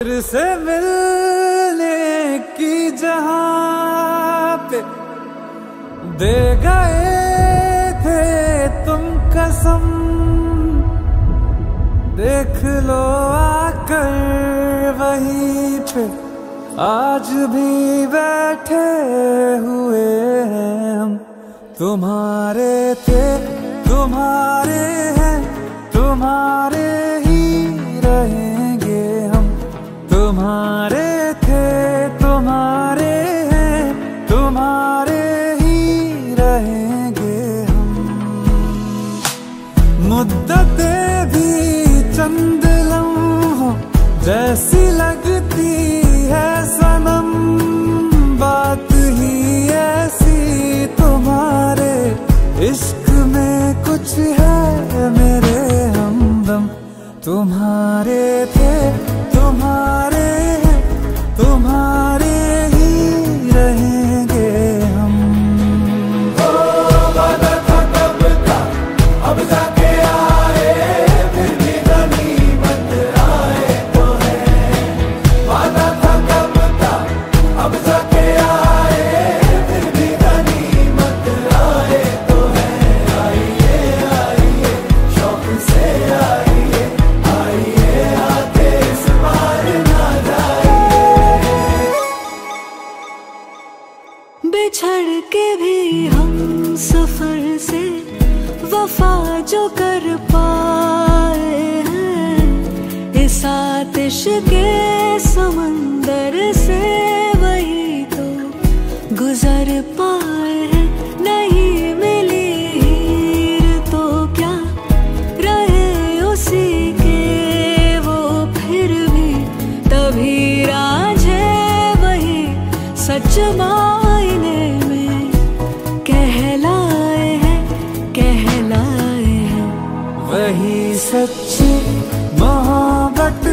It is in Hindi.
फिर से मिलने की जहाँ पे दे गए थे तुम कसम। देख लो आकर वहीं पे आज भी बैठे हुए हैं हम। तुम्हारे थे, तुम्हारे हैं, तुम्हारे जैसी लगती है सनम, बात ही ऐसी तुम्हारे इश्क में कुछ है मेरे हमदम। तुम्हारे थे, तुम्हारे हैं, तुम्हारे बिछड़ के भी हम सफ़र से वफा जो कर पाए हैं। इस आतिश के समंदर से वही तो गुजर पाए हैं। नहीं मिली हीर तो क्या रहे उसी के? वो फिर भी तभी राझे वही सच मायने वही सच्ची मोहब्बत